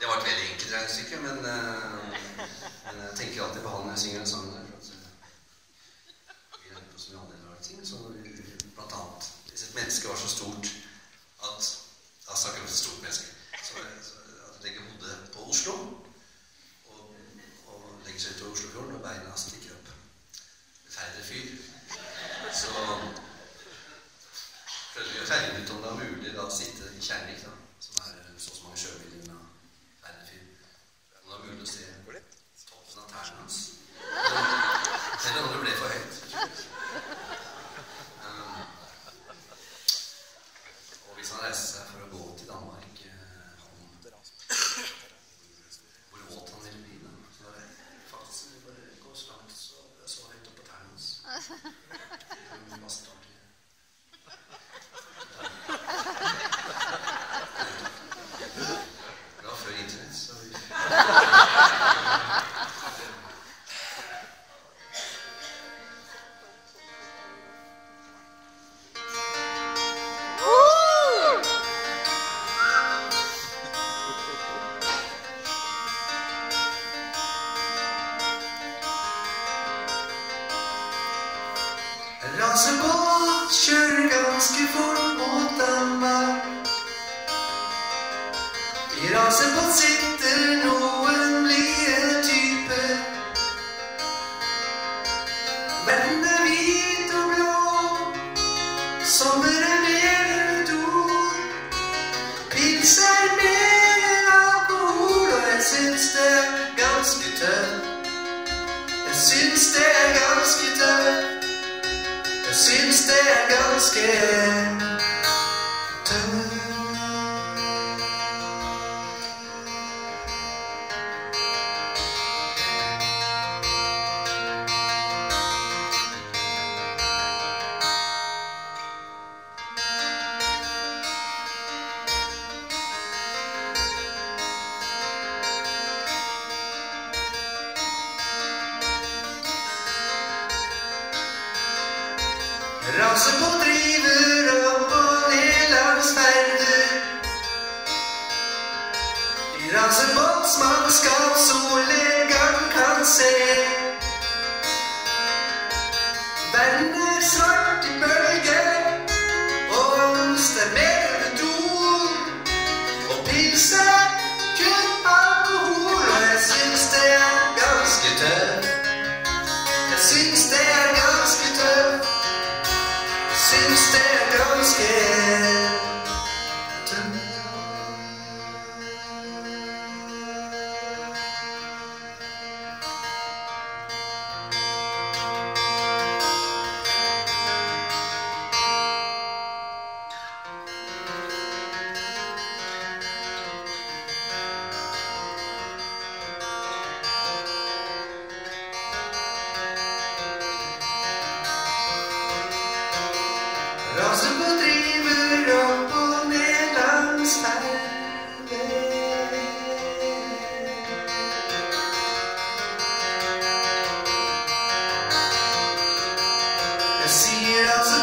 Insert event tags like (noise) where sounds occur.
Det var et veldig enkelt regnestykke, men, eh, men jeg tenker alltid på han når jeg synger den sangen der. For at, eh, vi hører på så mye andre rare ting. Så vi- blant annet Hvis et menneske var så stort at Da snakker vi om et stort menneske. Så, så at det legger hodet på Oslo og, og legger seg utover Oslofjorden, og beina stikker opp. Færre fyr. Så prøvde vi å feile ut om det er mulig da å sitte i Kjærvik, da, som er så og så mange med færre fyr. Om det er mulig å se toppen av tærne hans. (laughs) Eller om det ble for høyt. Um, og hvis han reiste seg for å gå til Danmark eh, han, Hvor våt han ville bli, da. Så det faktisk bare gå så langt så, så høyt opp på tærne hans. (laughs) Raserbåt kjører ganske fort mot Danmark. I raserbåt sitter noen blide typer. Verden er hvit og blå, sommeren lever dor. Pils er mer alkohol, og jeg syns det er ganske tøft. Jeg syns det er ganske er ganske tøft. Raserbåt Sender eh, svart i bølger onsdag mer enn. Og pilsen kun see it all.